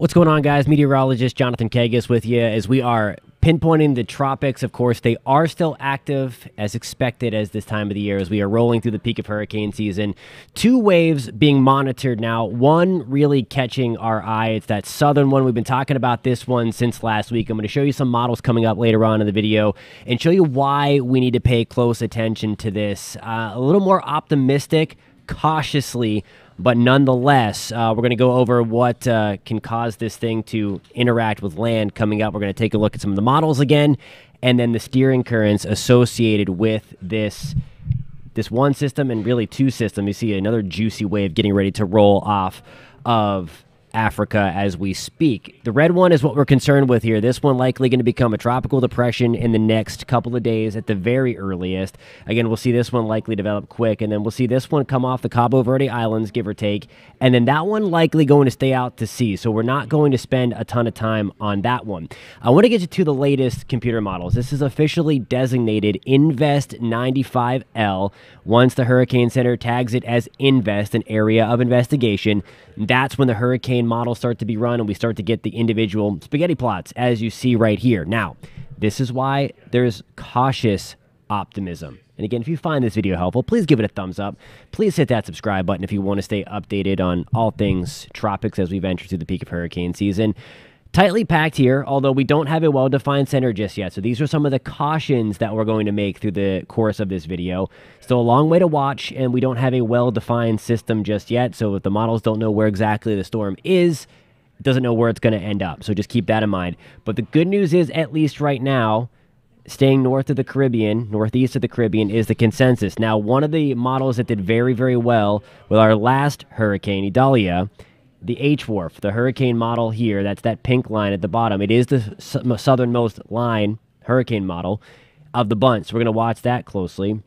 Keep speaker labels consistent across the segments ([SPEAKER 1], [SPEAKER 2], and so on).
[SPEAKER 1] What's going on, guys? Meteorologist Jonathan Kegges with you as we are pinpointing the tropics. Of course, they are still active as expected as this time of the year as we are rolling through the peak of hurricane season. Two waves being monitored now. One really catching our eye. It's that southern one. We've been talking about this one since last week. I'm going to show you some models coming up later on in the video and show you why we need to pay close attention to this. Uh, a little more optimistic, cautiously but nonetheless, uh, we're going to go over what uh, can cause this thing to interact with land coming up. We're going to take a look at some of the models again, and then the steering currents associated with this this one system and really two systems. You see another juicy wave getting ready to roll off of Africa as we speak. The red one is what we're concerned with here. This one likely going to become a tropical depression in the next couple of days at the very earliest. Again, we'll see this one likely develop quick, and then we'll see this one come off the Cabo Verde Islands, give or take, and then that one likely going to stay out to sea. So we're not going to spend a ton of time on that one. I want to get you to the latest computer models. This is officially designated Invest 95L. Once the Hurricane Center tags it as Invest, an area of investigation, that's when the hurricane models start to be run and we start to get the individual spaghetti plots, as you see right here. Now, this is why there's cautious optimism. And again, if you find this video helpful, please give it a thumbs up. Please hit that subscribe button if you want to stay updated on all things tropics as we venture through the peak of hurricane season. Tightly packed here, although we don't have a well defined center just yet. So these are some of the cautions that we're going to make through the course of this video. Still a long way to watch, and we don't have a well defined system just yet. So if the models don't know where exactly the storm is, it doesn't know where it's going to end up. So just keep that in mind. But the good news is, at least right now, staying north of the Caribbean, northeast of the Caribbean, is the consensus. Now, one of the models that did very, very well with our last hurricane, Idalia, the HWRF, the hurricane model here. That's that pink line at the bottom. It is the southernmost line hurricane model of the bunch. So we're going to watch that closely.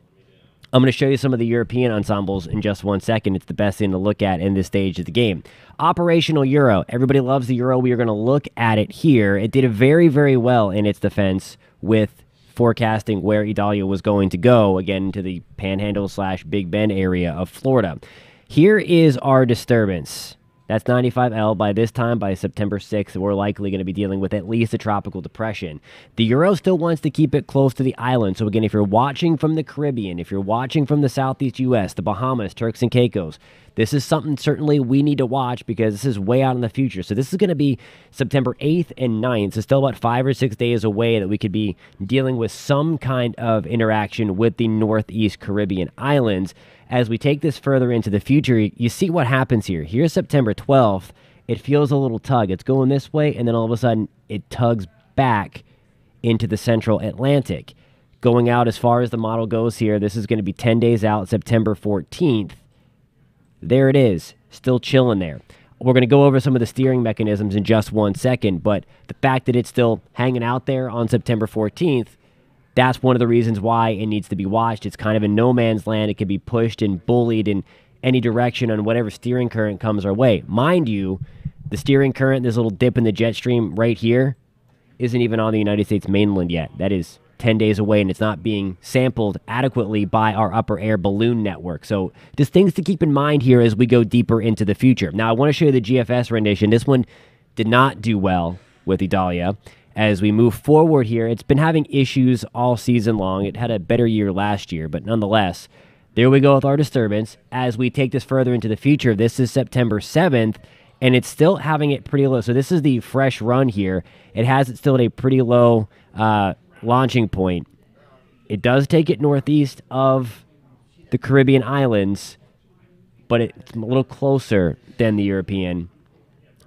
[SPEAKER 1] I'm going to show you some of the European ensembles in just one second. It's the best thing to look at in this stage of the game. Operational Euro. Everybody loves the Euro. We are going to look at it here. It did very, very well in its defense with forecasting where Idalia was going to go, again, to the panhandle slash Big Bend area of Florida. Here is our disturbance. That's 95L. By this time, by September 6th, we're likely going to be dealing with at least a tropical depression. The Euro still wants to keep it close to the island. So, again, if you're watching from the Caribbean, if you're watching from the southeast U.S., the Bahamas, Turks and Caicos, this is something certainly we need to watch because this is way out in the future. So, this is going to be September 8th and 9th. So, still about five or six days away that we could be dealing with some kind of interaction with the northeast Caribbean islands as we take this further into the future, you see what happens here. Here's September 12th. It feels a little tug. It's going this way, and then all of a sudden it tugs back into the central Atlantic. Going out as far as the model goes here, this is going to be 10 days out, September 14th. There it is, still chilling there. We're going to go over some of the steering mechanisms in just one second, but the fact that it's still hanging out there on September 14th that's one of the reasons why it needs to be watched. It's kind of in no man's land. It can be pushed and bullied in any direction on whatever steering current comes our way. Mind you, the steering current, this little dip in the jet stream right here, isn't even on the United States mainland yet. That is 10 days away, and it's not being sampled adequately by our upper air balloon network. So, just things to keep in mind here as we go deeper into the future. Now, I want to show you the GFS rendition. This one did not do well with Idalia as we move forward here. It's been having issues all season long. It had a better year last year, but nonetheless, there we go with our disturbance. As we take this further into the future, this is September 7th, and it's still having it pretty low. So this is the fresh run here. It has it still at a pretty low uh, launching point. It does take it northeast of the Caribbean islands, but it's a little closer than the European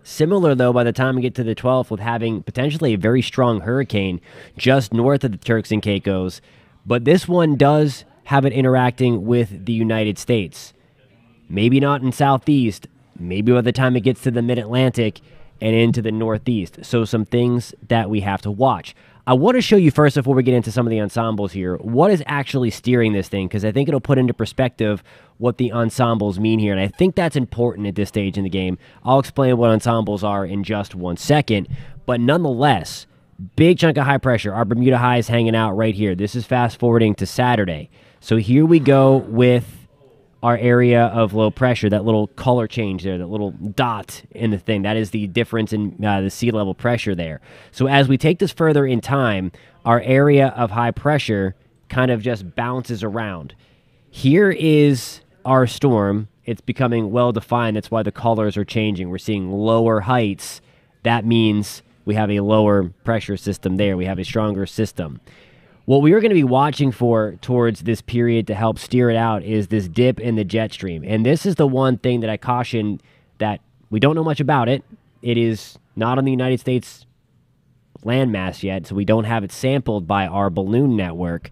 [SPEAKER 1] Similar, though, by the time we get to the 12th, with having potentially a very strong hurricane just north of the Turks and Caicos. But this one does have it interacting with the United States. Maybe not in southeast, maybe by the time it gets to the mid Atlantic and into the northeast. So, some things that we have to watch. I want to show you first, before we get into some of the ensembles here, what is actually steering this thing, because I think it'll put into perspective what the ensembles mean here. And I think that's important at this stage in the game. I'll explain what ensembles are in just one second. But nonetheless, big chunk of high pressure. Our Bermuda high is hanging out right here. This is fast forwarding to Saturday. So here we go with our area of low pressure, that little color change there, that little dot in the thing. That is the difference in uh, the sea level pressure there. So as we take this further in time, our area of high pressure kind of just bounces around. Here is our storm. It's becoming well defined. That's why the colors are changing. We're seeing lower heights. That means we have a lower pressure system there. We have a stronger system. What we are going to be watching for towards this period to help steer it out is this dip in the jet stream. And this is the one thing that I caution that we don't know much about it. It is not on the United States landmass yet, so we don't have it sampled by our balloon network.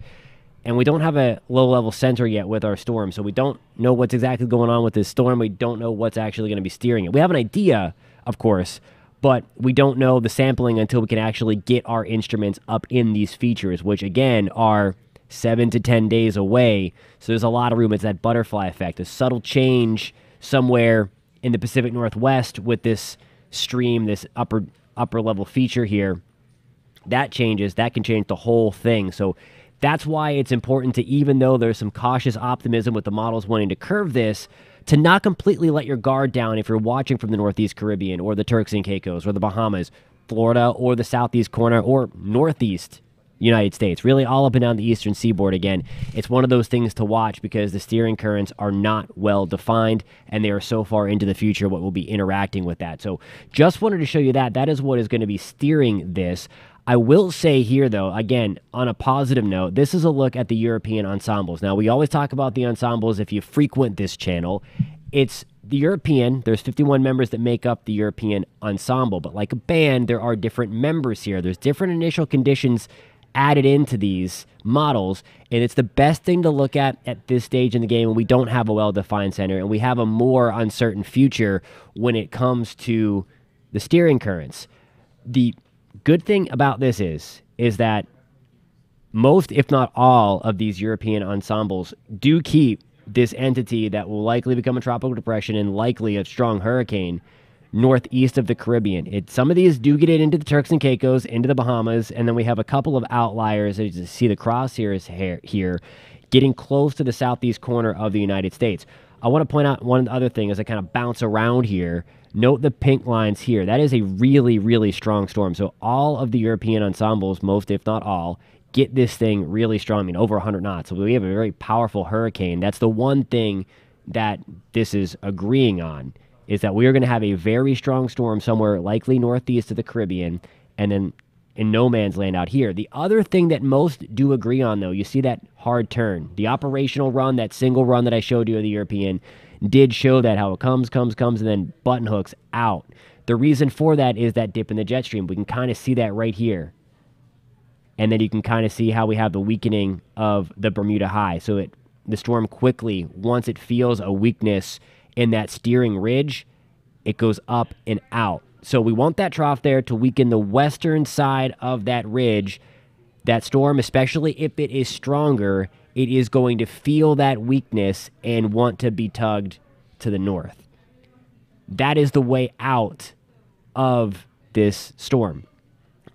[SPEAKER 1] And we don't have a low level sensor yet with our storm, so we don't know what's exactly going on with this storm. We don't know what's actually going to be steering it. We have an idea, of course, but we don't know the sampling until we can actually get our instruments up in these features, which again are seven to 10 days away. So there's a lot of room. It's that butterfly effect, a subtle change somewhere in the Pacific Northwest with this stream, this upper upper level feature here. That changes, that can change the whole thing. So that's why it's important to, even though there's some cautious optimism with the models wanting to curve this, to not completely let your guard down if you're watching from the Northeast Caribbean or the Turks and Caicos or the Bahamas, Florida or the Southeast corner or Northeast United States, really all up and down the eastern seaboard again. It's one of those things to watch because the steering currents are not well defined and they are so far into the future what we'll be interacting with that. So just wanted to show you that. That is what is going to be steering this. I will say here, though, again, on a positive note, this is a look at the European ensembles. Now, we always talk about the ensembles if you frequent this channel. It's the European, there's 51 members that make up the European ensemble, but like a band, there are different members here. There's different initial conditions added into these models, and it's the best thing to look at at this stage in the game when we don't have a well defined center and we have a more uncertain future when it comes to the steering currents. The good thing about this is is that most, if not all, of these European ensembles do keep this entity that will likely become a tropical depression and likely a strong hurricane northeast of the Caribbean. It some of these do get it into the Turks and Caicos, into the Bahamas, and then we have a couple of outliers. As you see the crosshairs here, here getting close to the southeast corner of the United States. I want to point out one other thing as I kind of bounce around here. Note the pink lines here. That is a really, really strong storm. So all of the European ensembles, most if not all, get this thing really strong. I mean, over 100 knots. So we have a very powerful hurricane. That's the one thing that this is agreeing on is that we are going to have a very strong storm somewhere likely northeast of the Caribbean and then in no man's land out here. The other thing that most do agree on, though, you see that hard turn. The operational run, that single run that I showed you of the European, did show that how it comes, comes, comes, and then button hooks out. The reason for that is that dip in the jet stream. We can kind of see that right here. And then you can kind of see how we have the weakening of the Bermuda High. So it the storm quickly, once it feels a weakness in that steering ridge, it goes up and out. So we want that trough there to weaken the western side of that ridge. That storm, especially if it is stronger, it is going to feel that weakness and want to be tugged to the north. That is the way out of this storm.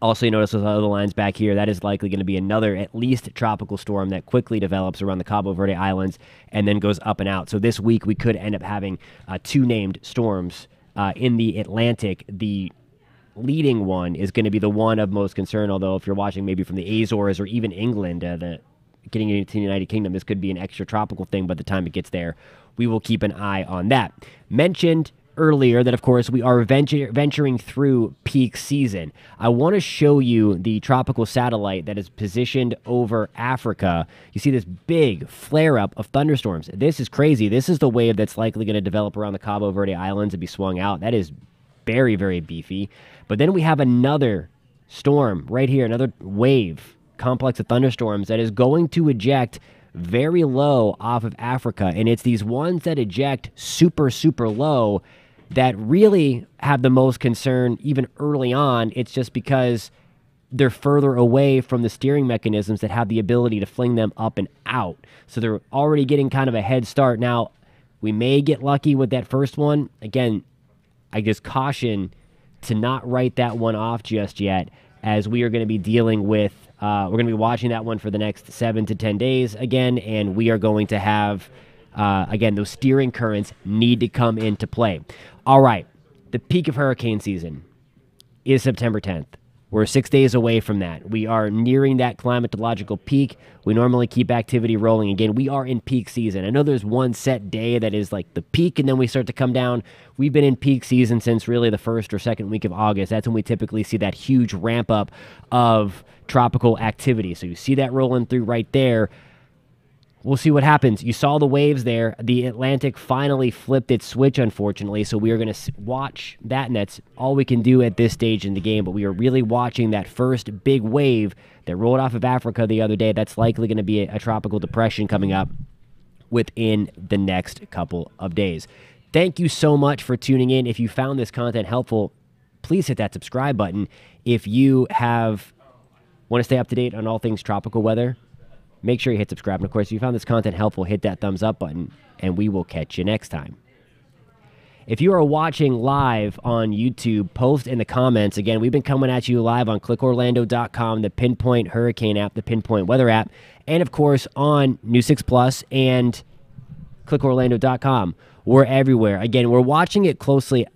[SPEAKER 1] Also, you notice those other lines back here. That is likely going to be another at least tropical storm that quickly develops around the Cabo Verde Islands and then goes up and out. So this week we could end up having uh, two named storms uh, in the Atlantic. The leading one is going to be the one of most concern. Although if you're watching maybe from the Azores or even England, uh, the getting into the United Kingdom, this could be an extra tropical thing by the time it gets there. We will keep an eye on that. Mentioned earlier that, of course, we are venture, venturing through peak season. I want to show you the tropical satellite that is positioned over Africa. You see this big flare up of thunderstorms. This is crazy. This is the wave that's likely going to develop around the Cabo Verde Islands and be swung out. That is very, very beefy. But then we have another storm right here, another wave complex of thunderstorms that is going to eject very low off of Africa. And it's these ones that eject super, super low that really have the most concern even early on. It's just because they're further away from the steering mechanisms that have the ability to fling them up and out. So they're already getting kind of a head start. Now, we may get lucky with that first one. Again, I just caution to not write that one off just yet, as we are going to be dealing with. Uh, we're going to be watching that one for the next seven to ten days again, and we are going to have uh, again, those steering currents need to come into play. All right, the peak of hurricane season is September 10th. We're six days away from that. We are nearing that climatological peak. We normally keep activity rolling again. We are in peak season. I know there's one set day that is like the peak, and then we start to come down. We've been in peak season since really the first or second week of August. That's when we typically see that huge ramp up of tropical activity. So you see that rolling through right there we'll see what happens. You saw the waves there. The Atlantic finally flipped its switch, unfortunately. So we are going to watch that, and that's all we can do at this stage in the game. But we are really watching that first big wave that rolled off of Africa the other day. That's likely going to be a, a tropical depression coming up within the next couple of days. Thank you so much for tuning in. If you found this content helpful, please hit that subscribe button. If you have want to stay up to date on all things tropical weather, make sure you hit subscribe. And of course, if you found this content helpful, hit that thumbs up button, and we will catch you next time. If you are watching live on YouTube, post in the comments. Again, we've been coming at you live on clickorlando.com, the Pinpoint Hurricane app, the Pinpoint Weather app, and of course on News 6 Plus and clickorlando.com. We're everywhere. Again, we're watching it closely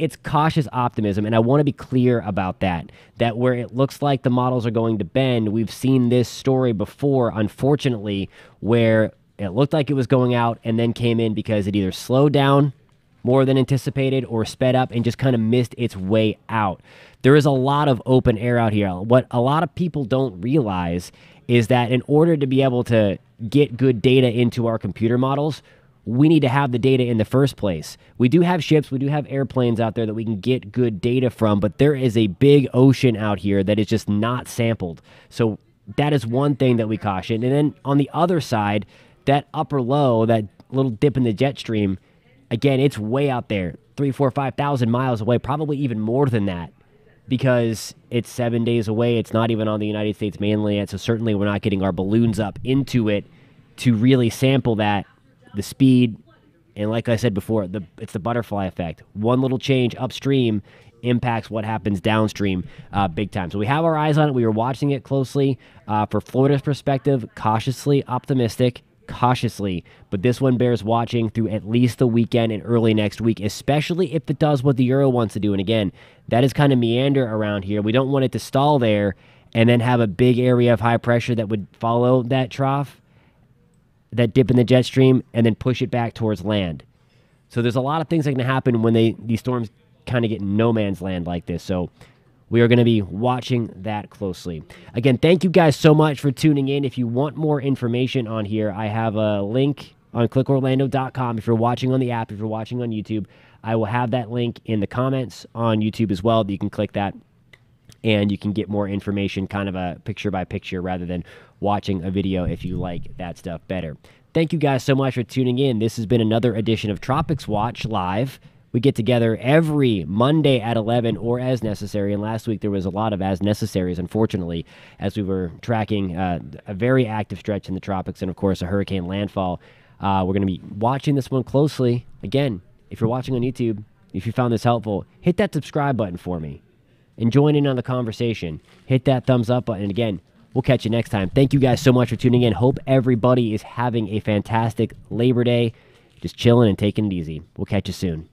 [SPEAKER 1] it's cautious optimism, and I want to be clear about that. That where it looks like the models are going to bend, we've seen this story before, unfortunately, where it looked like it was going out and then came in because it either slowed down more than anticipated or sped up and just kind of missed its way out. There is a lot of open air out here. What a lot of people don't realize is that in order to be able to get good data into our computer models, we need to have the data in the first place. We do have ships, we do have airplanes out there that we can get good data from, but there is a big ocean out here that is just not sampled. So that is one thing that we caution. And then on the other side, that upper low, that little dip in the jet stream, again, it's way out there, three, four, five thousand miles away, probably even more than that, because it's seven days away. It's not even on the United States mainland, so certainly we're not getting our balloons up into it to really sample that the speed, and like I said before, the it's the butterfly effect. One little change upstream impacts what happens downstream uh, big time. So we have our eyes on it. We are watching it closely. Uh, for Florida's perspective, cautiously optimistic, cautiously, but this one bears watching through at least the weekend and early next week, especially if it does what the Euro wants to do. And again, that is kind of meander around here. We don't want it to stall there and then have a big area of high pressure that would follow that trough that dip in the jet stream and then push it back towards land. So there's a lot of things that can happen when they these storms kind of get no man's land like this. So we are going to be watching that closely. Again, thank you guys so much for tuning in. If you want more information on here, I have a link on clickorlando.com. If you're watching on the app, if you're watching on YouTube, I will have that link in the comments on YouTube as well. You can click that and you can get more information, kind of a picture by picture, rather than watching a video if you like that stuff better. Thank you guys so much for tuning in. This has been another edition of Tropics Watch Live. We get together every Monday at 11 or as necessary. And last week there was a lot of as necessaries, unfortunately, as we were tracking uh, a very active stretch in the tropics and, of course, a hurricane landfall. Uh, we're going to be watching this one closely. Again, if you're watching on YouTube, if you found this helpful, hit that subscribe button for me and join in on the conversation. Hit that thumbs up button. And again, we'll catch you next time. Thank you guys so much for tuning in. Hope everybody is having a fantastic Labor Day, just chilling and taking it easy. We'll catch you soon.